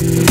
Bye.